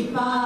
लिपा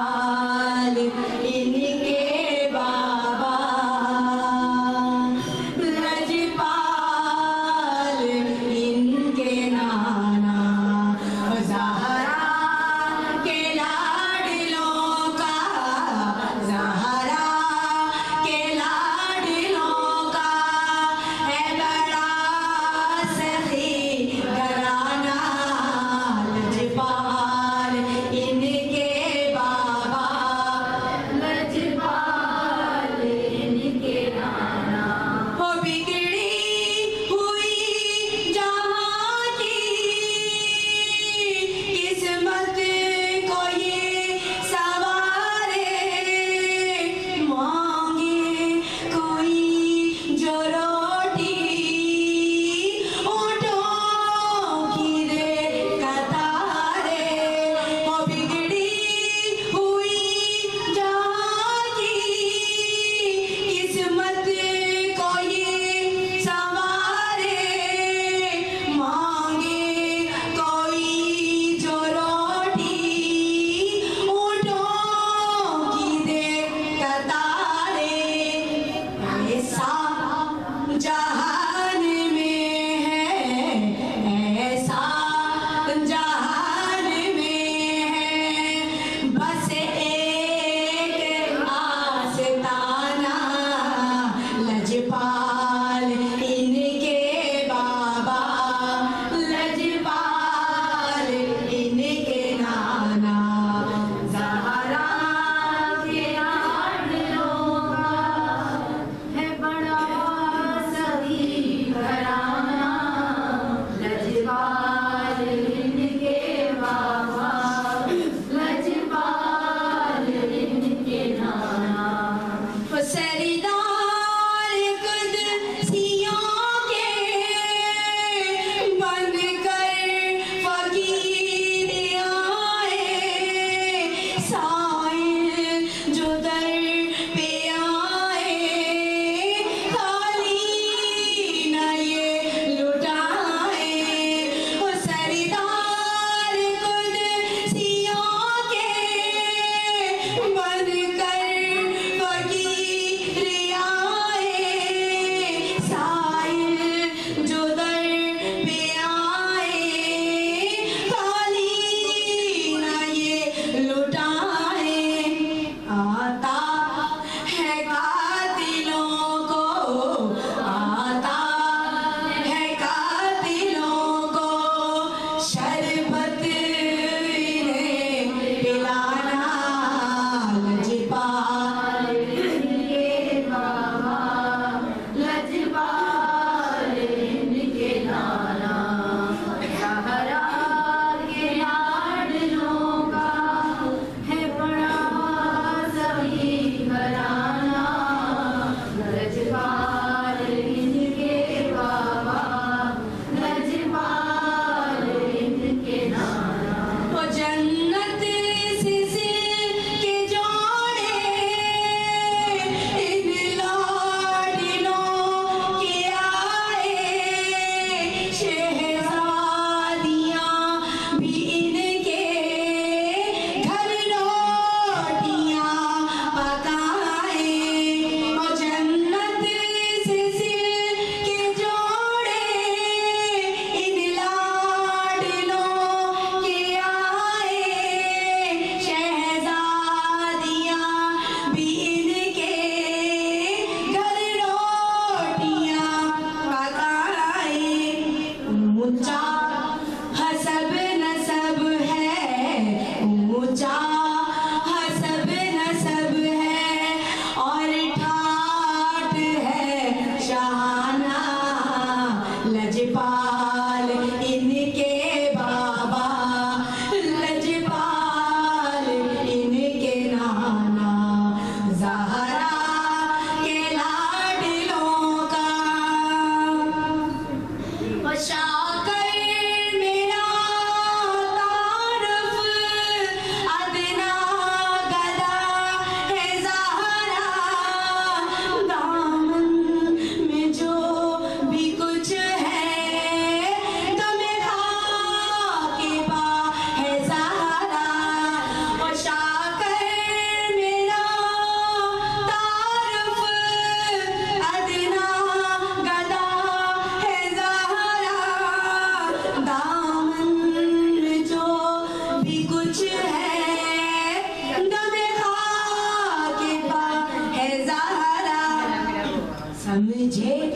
Там идея